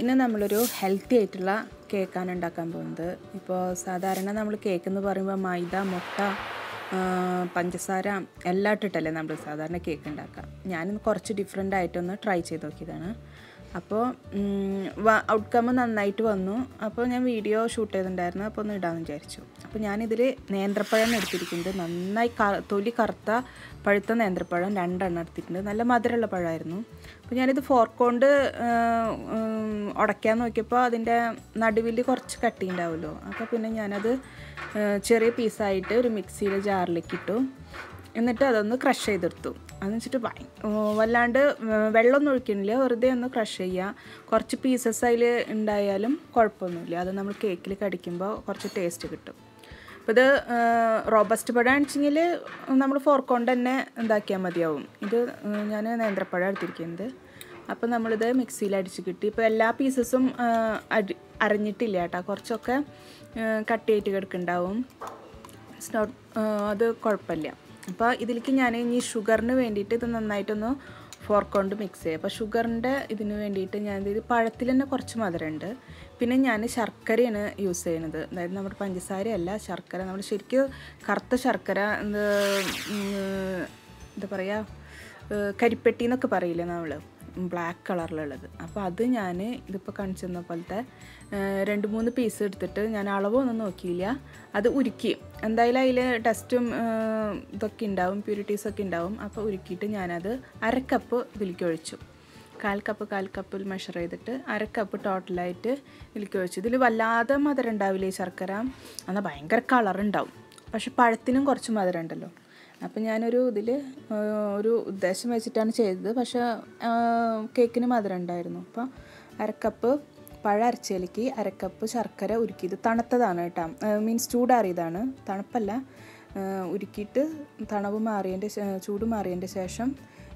ഇന്ന് നമ്മളൊരു ഹെൽത്തി ആയിട്ടുള്ള കേക്കാണ് ഉണ്ടാക്കാൻ പോകുന്നത്. ഇപ്പോൾ സാധാരണ നമ്മൾ കേക്ക് എന്ന് പറയുമ്പോൾ മൈദ മുട്ട പഞ്ചസാര എല്ലാം ഇട്ടിട്ടല്ലേ നമ്മൾ സാധാരണ കേക്ക് ഉണ്ടാക്കുക. ഞാനിന്ന് കുറച്ച് ഡിഫറെന്റ് ആയിട്ടൊന്ന് ട്രൈ ചെയ്ത് നോക്കിയതാണ്. അപ്പോൾ ഔട്ട്കം നന്നായിട്ട് വന്നു. അപ്പോൾ ഞാൻ വീഡിയോ ഷൂട്ട് ചെയ്തിട്ടുണ്ടായിരുന്നു. അപ്പോൾ ഒന്ന് ഇടാമെന്ന് വിചാരിച്ചു. അപ്പോൾ ഞാനിതിൽ നേന്ത്രപ്പഴം എടുത്തിരിക്കുന്നത് നന്നായി തൊലി കറുത്ത പഴുത്ത നേന്ത്രപ്പഴം രണ്ടെണ്ണം എടുത്തിട്ടുണ്ട്. നല്ല മധുരമുള്ള പഴമായിരുന്നു. അപ്പോൾ ഞാനിത് ഫോർക്ക് കൊണ്ട് ഉടയ്ക്കാൻ നോക്കിയപ്പോൾ അതിന്റെ നടുവിൽ കുറച്ച് കട്ടി ഉണ്ടാവുമല്ലോ അപ്പോൾ പിന്നെ ഞാനത് ചെറിയ പീസായിട്ട് ഒരു മിക്സിയുടെ ജാറിലേക്ക് ഇട്ടു. എന്നിട്ട് അതൊന്ന് ക്രഷ് ചെയ്തെടുത്തു. അതെന്ന് വെച്ചിട്ട് വല്ലാണ്ട് വെള്ളമൊന്നും ഒഴിക്കണില്ല വെറുതെ ഒന്ന് ക്രഷ് ചെയ്യുക കുറച്ച് പീസസ് അതിൽ ഉണ്ടായാലും കുഴപ്പമൊന്നുമില്ല. അത് നമ്മൾ കേക്കിൽ കടിക്കുമ്പോൾ കുറച്ച് ടേസ്റ്റ് കിട്ടും. അപ്പോൾ ഇത് റോബസ്റ്റ് പഴം വെച്ചെങ്കിൽ നമ്മൾ ഫോർക്ക് കൊണ്ട് തന്നെ ഉണ്ടാക്കിയാൽ മതിയാവും. ഇത് ഞാൻ നേന്ത്രപ്പഴം എടുത്തിരിക്കുന്നത്. അപ്പോൾ നമ്മളിത് മിക്സിയിൽ അടിച്ച് കിട്ടി. ഇപ്പോൾ എല്ലാ പീസസും അടി അരഞ്ഞിട്ടില്ല കേട്ടോ. കുറച്ചൊക്കെ കട്ടിയായിട്ട് കിടക്കുന്നുണ്ടാവും. അത് കുഴപ്പമില്ല. അപ്പോൾ ഇതിലേക്ക് ഞാൻ ഇനി ഷുഗറിന് വേണ്ടിയിട്ട് ഇത് നന്നായിട്ടൊന്ന് ഫോർക്ക് കൊണ്ട് മിക്സ് ചെയ്യുക അപ്പോൾ ഷുഗറിന്റെ ഇതിന് വേണ്ടിയിട്ട് ഞാൻ ഇത് പഴത്തിൽ തന്നെ കുറച്ച് മധുരമുണ്ട്. പിന്നെ ഞാൻ ശർക്കരയാണ് യൂസ് ചെയ്യുന്നത്. അതായത് നമ്മുടെ പഞ്ചസാരയല്ല ശർക്കര. നമ്മൾ ശരിക്കും കറുത്ത ശർക്കര എന്ത് പറയുക കരിപ്പെട്ടി എന്നൊക്കെ പറയില്ലേ നമ്മൾ ബ്ലാക്ക് കളറിലുള്ളത് അപ്പോൾ അത് ഞാൻ ഇതിപ്പോൾ കാണിച്ചു തന്ന പോലത്തെ രണ്ട് മൂന്ന് പീസ് എടുത്തിട്ട് ഞാൻ അളവൊന്നും നോക്കിയില്ല. അത് ഉരുക്കി. എന്തായാലും അതിൽ ടെസ്റ്റും ഇതൊക്കെ ഉണ്ടാവും പ്യൂരിറ്റീസൊക്കെ ഉണ്ടാവും അപ്പോൾ ഉരുക്കിയിട്ട് ഞാനത് അരക്കപ്പ് ഇതിലേക്ക് ഒഴിച്ചു. കാൽ കപ്പ് കാൽ കപ്പിൽ മെഷർ ചെയ്തിട്ട് അര കപ്പ് ടോട്ടലായിട്ട് ഇതിലേക്ക് ഒഴിച്ചു. ഇതിൽ വല്ലാതെ മധുരം ഉണ്ടാവില്ല ശർക്കര? എന്നാൽ ഭയങ്കര കളറുണ്ടാവും പക്ഷെ പഴത്തിനും കുറച്ച് മധുരം ഉണ്ടല്ലോ. അപ്പം ഞാനൊരു ഇതിൽ ഒരു ഉദ്ദേശം വെച്ചിട്ടാണ് ചെയ്തത്. പക്ഷേ കേക്കിന് മധുരം ഉണ്ടായിരുന്നു. അപ്പോൾ അരക്കപ്പ് പഴ അരച്ചതിലേക്ക് അരക്കപ്പ് ശർക്കര ഉരുക്കിയത് തണുത്തതാണ് കേട്ടോ. മീൻസ് ചൂടാറിയതാണ്. തണുപ്പല്ല. ഉരുക്കിയിട്ട് തണവ് മാറിയതിന്റെ ചൂട് മാറിയതിന്റെ ശേഷം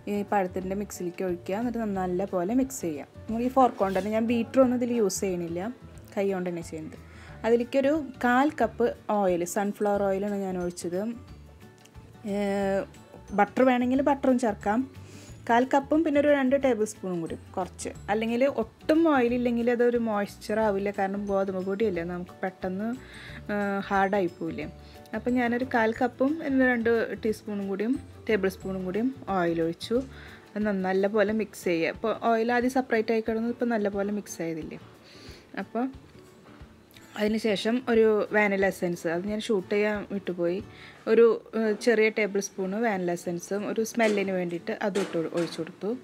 ഈ പഴത്തിന്റെ മിക്സിലേക്ക് ഒഴിക്കുക. എന്നിട്ട് നല്ല പോലെ മിക്സ് ചെയ്യുക. ഈ ഫോർക്ക് കൊണ്ട് തന്നെ ഞാൻ ബീറ്റർ ഒന്നും ഇതിൽ യൂസ് ചെയ്യണില്ല. കൈ കൊണ്ട് തന്നെ ചെയ്യുന്നത്. അതിലേക്കൊരു കാൽ കപ്പ് ഓയിൽ സൺഫ്ലവർ ഓയിലാണ് ഞാൻ ഒഴിച്ചത്. ബട്ടർ വേണമെങ്കിൽ ബട്ടറും ചേർക്കാം. കാൽ കപ്പും പിന്നെ ഒരു രണ്ട് ടേബിൾ സ്പൂണും കൂടി കുറച്ച്. അല്ലെങ്കിൽ ഒട്ടും ഓയിലില്ലെങ്കിൽ അതൊരു മോയ്സ്ചർ ആവില്ല. കാരണം ഗോതമ്പ് പൊടിയല്ലേ നമുക്ക് പെട്ടെന്ന് ഹാർഡായി പോവില്ലേ. അപ്പം ഞാനൊരു കാൽ കപ്പും പിന്നെ രണ്ട് ടീസ്പൂണും കൂടിയും ടേബിൾ സ്പൂണും കൂടിയും നല്ലപോലെ നല്ല പോലെ മിക്സ് ചെയ്യുക. അപ്പോൾ ഓയിൽ ആദ്യം സെപ്പറേറ്റ് ആയി കിടന്നത് ഇപ്പോൾ നല്ല പോലെ മിക്സ് ആയതില്ലേ. അപ്പോൾ അതിനുശേഷം ഒരു വാനില എസെൻസ്. അത് ഞാൻ ഷൂട്ട് ചെയ്യാൻ വിട്ടുപോയി. ഒരു ചെറിയ ടേബിൾ സ്പൂണ് വാനില എസെൻസും ഒരു സ്മെല്ലിന് വേണ്ടിയിട്ട് അത് ഇട്ട് ഒഴി- ഒഴിച്ചു കൊടുത്തു.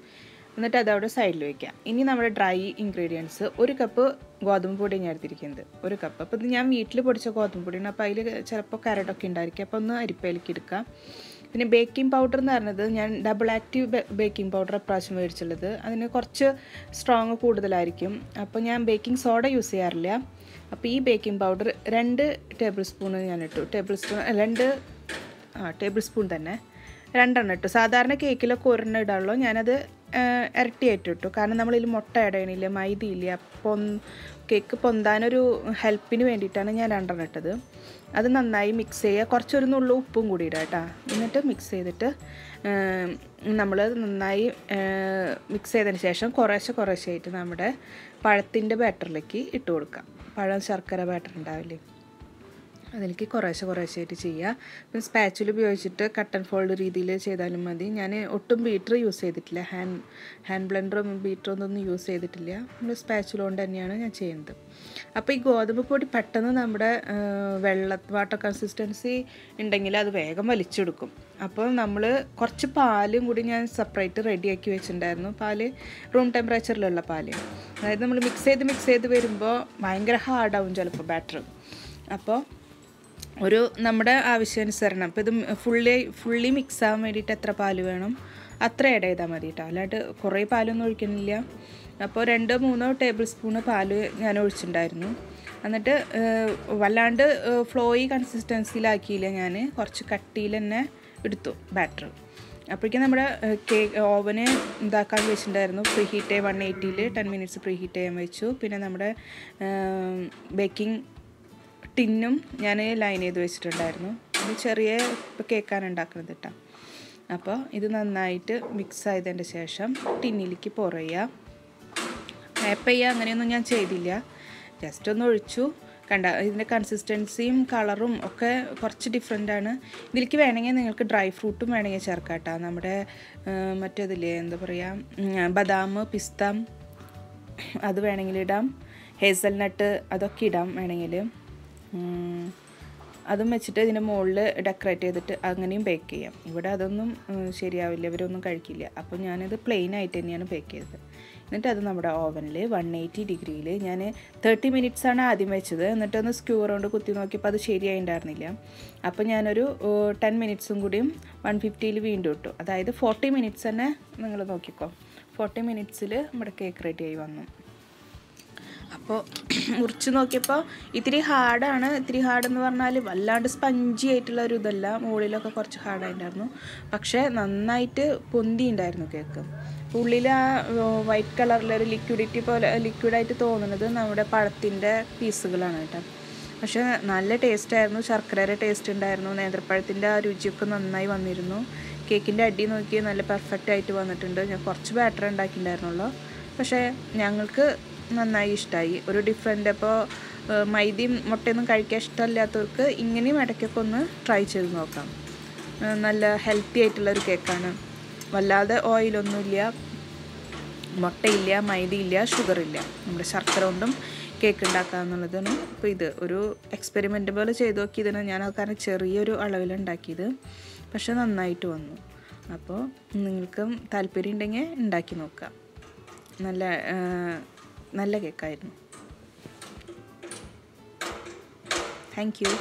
എന്നിട്ട് അതവിടെ സൈഡിൽ വയ്ക്കാം ഇനി നമ്മുടെ ഡ്രൈ ഇൻഗ്രീഡിയൻസ് ഒരു കപ്പ് ഗോതമ്പ് പൊടി ഞാൻ എടുത്തിരിക്കുന്നത്. ഒരു കപ്പ്. അപ്പോൾ ഇത് ഞാൻ വീട്ടിൽ പൊടിച്ച ഗോതമ്പ് പൊടിയാണ്. അപ്പോൾ അതിൽ ചിലപ്പോൾ കരടൊക്കെ ഉണ്ടായിരിക്കും. അപ്പോൾ ഒന്ന് അരിപ്പയിലേക്ക് എടുക്കാം. പിന്നെ ബേക്കിംഗ് പൗഡർ എന്ന് പറഞ്ഞത് ഞാൻ ഡബിൾ ആക്റ്റീവ് ബേക്കിംഗ് പൗഡർ പ്രാവശ്യം മേടിച്ചുള്ളത്. അതിന് കുറച്ച് സ്ട്രോങ് കൂടുതലായിരിക്കും. അപ്പോൾ ഞാൻ ബേക്കിംഗ് സോഡ യൂസ് ചെയ്യാറില്ല. അപ്പോൾ ഈ ബേക്കിംഗ് പൗഡർ രണ്ട് ടേബിൾ സ്പൂണ് ഞാൻ ഇട്ടു ടേബിൾ സ്പൂൺ രണ്ട് ആ ടേബിൾ സ്പൂൺ തന്നെ. രണ്ടെണ്ണം ഇട്ടു. സാധാരണ കേക്കിലൊക്കെ ഒരെണ്ണം ഇടാനുള്ളൂ ഞാനത് ഇരട്ടിയായിട്ട് ഇട്ടു. കാരണം നമ്മളിതിൽ മുട്ട ഇടയണില്ല മൈദയില്ല പൊൻ കേക്ക് പൊന്താനൊരു ഹെൽപ്പിന് വേണ്ടിയിട്ടാണ് ഞാൻ രണ്ടെണ്ണം ഇട്ടത്. അത് നന്നായി മിക്സ് ചെയ്യുക. കുറച്ചൊരു നുള്ളു ഉപ്പും കൂടി ഇടുക കേട്ടോ. എന്നിട്ട് മിക്സ് ചെയ്തിട്ട് നമ്മൾ നന്നായി മിക്സ് ചെയ്തതിന് ശേഷം കുറേശ്ശെ കുറേശ്ശെ ആയിട്ട് നമ്മുടെ പഴത്തിന്റെ ബാറ്ററിലേക്ക് ഇട്ട് കൊടുക്കാം പഴം ശർക്കര ബാറ്റർ ഉണ്ടാവില്ലേ? അതിലേക്ക് കുറേശ്ശെ കുറേശ്ശെയായിട്ട് ചെയ്യുക. പിന്നെ സ്പാച്ചിൽ ഉപയോഗിച്ചിട്ട് കട്ടൻ ഫോൾഡ് രീതിയിൽ ചെയ്താലും മതി. ഞാൻ ഒട്ടും ബീറ്റർ യൂസ് ചെയ്തിട്ടില്ല. ഹാൻഡ് ഹാൻഡ് ബ്ലെൻഡറും ബീറ്ററും ഒന്നും യൂസ് ചെയ്തിട്ടില്ല. നമ്മൾ സ്പാച്ചിൽ കൊണ്ട് തന്നെയാണ് ഞാൻ ചെയ്യുന്നത്. അപ്പോൾ ഈ ഗോതമ്പ് പൊടി പെട്ടെന്ന് നമ്മുടെ വെള്ള വാട്ടർ കൺസിസ്റ്റൻസി ഉണ്ടെങ്കിൽ അത് വേഗം വലിച്ചെടുക്കും. അപ്പോൾ നമ്മൾ കുറച്ച് പാലും കൂടി ഞാൻ സെപ്പറേറ്റ് റെഡിയാക്കി വെച്ചിട്ടുണ്ടായിരുന്നു. പാൽ റൂം ടെമ്പറേച്ചറിലുള്ള പാൽ. അതായത് നമ്മൾ മിക്സ് ചെയ്ത് മിക്സ് ചെയ്ത് വരുമ്പോൾ ഭയങ്കര ഹാർഡാവും ചിലപ്പോൾ ബാറ്റർ അപ്പോൾ ഒരു നമ്മുടെ ആവശ്യാനുസരണം. അപ്പോൾ ഇത് ഫുള്ളി ഫുള്ളി മിക്സ് ആവാൻ വേണ്ടിയിട്ട് എത്ര പാൽ വേണം? അത്ര ആഡ് ചെയ്താൽ മതി കേട്ടോ അല്ലാണ്ട് കുറേ പാലൊന്നും ഒഴിക്കണില്ല. അപ്പോൾ രണ്ടോ മൂന്നോ ടേബിൾ സ്പൂണ് പാൽ ഞാൻ ഒഴിച്ചിട്ടുണ്ടായിരുന്നു എന്നിട്ട് വല്ലാണ്ട് ഫ്ലോയി കൺസിസ്റ്റൻസിയിലാക്കിയില്ല ഞാൻ കുറച്ച് കട്ടിയിൽ തന്നെ എടുത്തു ബാറ്റർ അപ്പോഴേക്കും നമ്മുടെ കേക്ക് ഓവന് ഇതാക്കാൻ വെച്ചിട്ടുണ്ടായിരുന്നു. പ്രീ ഹീറ്റ് ചെയ്യാൻ വൺ എയ്റ്റിയിൽ ടെൻ മിനിറ്റ്സ് പ്രീ ഹീറ്റ് ചെയ്യാൻ വെച്ചു. പിന്നെ നമ്മുടെ ബേക്കിംഗ് ടിന്നും ഞാൻ ലൈൻ ചെയ്ത് വെച്ചിട്ടുണ്ടായിരുന്നു. ഇത് ചെറിയ കേക്കാണ് ഉണ്ടാക്കുന്നത് കേട്ടോ അപ്പോൾ ഇത് നന്നായിട്ട് മിക്സ് ആയതിന്റെ ശേഷം ടിന്നിലേക്ക് ചെയ്യുക ടാപ്പ് ചെയ്യുക അങ്ങനെയൊന്നും ഞാൻ ചെയ്തില്ല. ജസ്റ്റ് ഒന്ന് ഒഴിച്ചു. കണ്ട ഇതിന്റെ കൺസിസ്റ്റൻസിയും കളറും ഒക്കെ കുറച്ച് ഡിഫറെന്റ് ആണ്. ഇതിലേക്ക് വേണമെങ്കിൽ നിങ്ങൾക്ക് ഡ്രൈ ഫ്രൂട്ടും വേണമെങ്കിൽ ചേർക്കാം കേട്ടോ. നമ്മുടെ മറ്റേതില്ലേ എന്താ പറയുക ബദാം പിസ്ത അത് വേണമെങ്കിൽ ഇടാം. ഹേസൽനട്ട് അതൊക്കെ ഇടാം വേണമെങ്കിൽ. അതും വെച്ചിട്ട് ഇതിന്റെ മുകളിൽ ഡെക്കറേറ്റ് ചെയ്തിട്ട് അങ്ങനെയും ബേക്ക് ചെയ്യാം. ഇവിടെ അതൊന്നും ശരിയാവില്ല. ഇവരൊന്നും കഴിക്കില്ല. അപ്പോൾ ഞാനിത് പ്ലെയിൻ ആയിട്ട് തന്നെയാണ് ബേക്ക് ചെയ്തത്. എന്നിട്ട് അത് നമ്മുടെ ഓവനിൽ വൺ എയ്റ്റി ഡിഗ്രിയിൽ ഞാൻ തേർട്ടി ആണ് ആദ്യം വെച്ചത്. എന്നിട്ടൊന്ന് സ്ക്യൂർ കൊണ്ട് കുത്തി നോക്കിയപ്പോൾ അത് ശരിയായിട്ടുണ്ടായിരുന്നില്ല അപ്പോൾ ഞാനൊരു ടെൻ മിനിറ്റ്സും കൂടിയും വൺ ഫിഫ്റ്റിയിൽ വീണ്ടും ഇട്ടു. അതായത് ഫോർട്ടി മിനിറ്റ്സ് തന്നെ നിങ്ങൾ നോക്കിക്കോ. ഫോർട്ടി മിനിറ്റ്സിൽ നമ്മുടെ കേക്ക് റെഡി ആയി വന്നു. അപ്പോൾ മുറിച്ച് നോക്കിയപ്പോൾ ഇത്തിരി ഹാർഡാണ്. ഇത്തിരി ഹാർഡെന്ന് പറഞ്ഞാൽ വല്ലാണ്ട് സ്പഞ്ചി ആയിട്ടുള്ള ഒരു ഇതല്ല. മുകളിലൊക്കെ കുറച്ച് ഹാർഡായിട്ടുണ്ടായിരുന്നു പക്ഷേ നന്നായിട്ട് പൊന്തി ഉണ്ടായിരുന്നു കേക്ക് ഉള്ളിൽ ആ വൈറ്റ് കളറിലൊരു ലിക്വിഡിറ്റി പോലെ ലിക്വിഡായിട്ട് തോന്നുന്നത് നമ്മുടെ പഴത്തിന്റെ പീസുകളാണ് കേട്ടോ. പക്ഷേ നല്ല ടേസ്റ്റ് ആയിരുന്നു ശർക്കരയുടെ ടേസ്റ്റ് ഉണ്ടായിരുന്നു നേന്ത്രപ്പഴത്തിന്റെ ആ രുചിയൊക്കെ നന്നായി വന്നിരുന്നു. കേക്കിന്റെ അടി നോക്കി നല്ല പെർഫെക്റ്റ് ആയിട്ട് വന്നിട്ടുണ്ട്. ഞാൻ കുറച്ച് ബാറ്റർ ഉണ്ടാക്കിയിട്ടുണ്ടായിരുന്നുള്ളൂ. പക്ഷേ ഞങ്ങൾക്ക് നന്നായി ഇഷ്ടമായി ഒരു ഡിഫറെന്റ് അപ്പോൾ മൈദയും മുട്ടയൊന്നും കഴിക്കാൻ ഇഷ്ടമല്ലാത്തവർക്ക് ഇങ്ങനെയും ഇടയ്ക്കൊക്കെ ഒന്ന് ട്രൈ ചെയ്ത് നോക്കാം. നല്ല ഹെൽത്തി ആയിട്ടുള്ളൊരു കേക്കാണ് വല്ലാതെ ഓയിലൊന്നുമില്ല മുട്ടയില്ല മൈദയില്ല ഷുഗറില്ല നമ്മുടെ ശർക്കര കൊണ്ടും കേക്ക് ഉണ്ടാക്കുക എന്നുള്ളതാണ് അപ്പോൾ ഇത്. ഒരു എക്സ്പെരിമെന്റ് പോലെ ചെയ്ത് നോക്കിയതിന് ഞാൻ അത് കാരണം ചെറിയൊരു അളവിൽ ഉണ്ടാക്കിയത് പക്ഷെ നന്നായിട്ട് വന്നു. അപ്പോൾ നിങ്ങൾക്കും താല്പര്യം ഉണ്ടെങ്കിൽ ഉണ്ടാക്കി നോക്കാം. നല്ല നല്ല കേക്കായിരുന്നു താങ്ക് യു